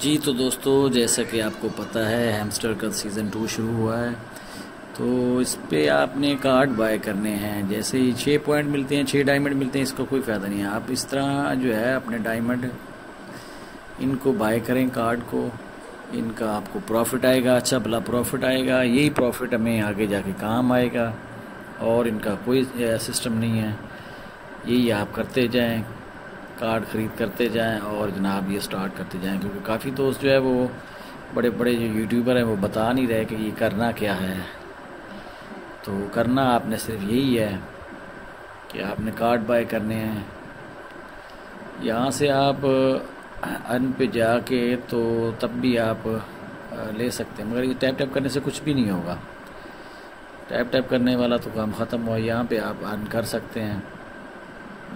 जी तो दोस्तों, जैसा कि आपको पता है हैमस्टर का सीज़न टू शुरू हुआ है। तो इस पर आपने कार्ड बाय करने हैं। जैसे ही छः पॉइंट मिलते हैं छः डायमंड मिलते हैं, इसका कोई फ़ायदा नहीं है। आप इस तरह जो है, अपने डायमंड इनको बाय करें कार्ड को। इनका आपको प्रॉफिट आएगा अच्छा भला प्रॉफिट आएगा। यही प्रॉफिट हमें आगे जाके काम आएगा। और इनका कोई सिस्टम नहीं है। यही आप करते जाएँ। कार्ड ख़रीद करते जाएँ और जनाब ये स्टार्ट करते जाएँ, क्योंकि काफ़ी दोस्त जो है वो बड़े बड़े जो यूट्यूबर हैं वो बता नहीं रहे कि ये करना क्या है। तो करना आपने सिर्फ़ यही है कि आपने कार्ड बाय करने हैं। यहाँ से आप अन पे जाके तो तब भी आप ले सकते हैं, मगर ये टैप टैप करने से कुछ भी नहीं होगा। टैप टैप करने वाला तो काम ख़त्म हुआ, यहाँ पे आप अर्न कर सकते हैं।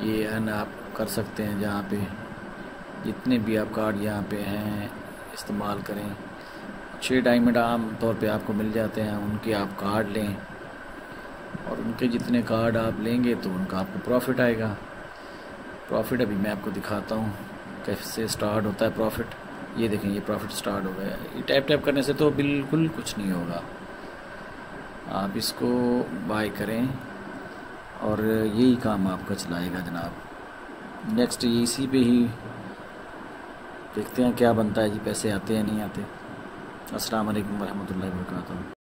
ये अन आप कर सकते हैं जहाँ पे जितने भी आप कार्ड यहाँ पे हैं, इस्तेमाल करें। छः डायमंड आम तौर पे आपको मिल जाते हैं, उनके आप कार्ड लें। और उनके जितने कार्ड आप लेंगे तो उनका आपको प्रॉफिट आएगा। प्रॉफिट अभी मैं आपको दिखाता हूँ, कैसे स्टार्ट होता है प्रॉफिट ये देखें, ये प्रॉफिट स्टार्ट हो गया। ये टैप टैप करने से तो बिल्कुल कुछ नहीं होगा। आप इसको बाय करें और यही काम आपका चलाएगा जनाब। नेक्स्ट ये इसी पे ही देखते हैं क्या बनता है जी, पैसे आते हैं, नहीं आते। अस्सलाम वालेकुम वरहमतुल्लाहि व बरकातहू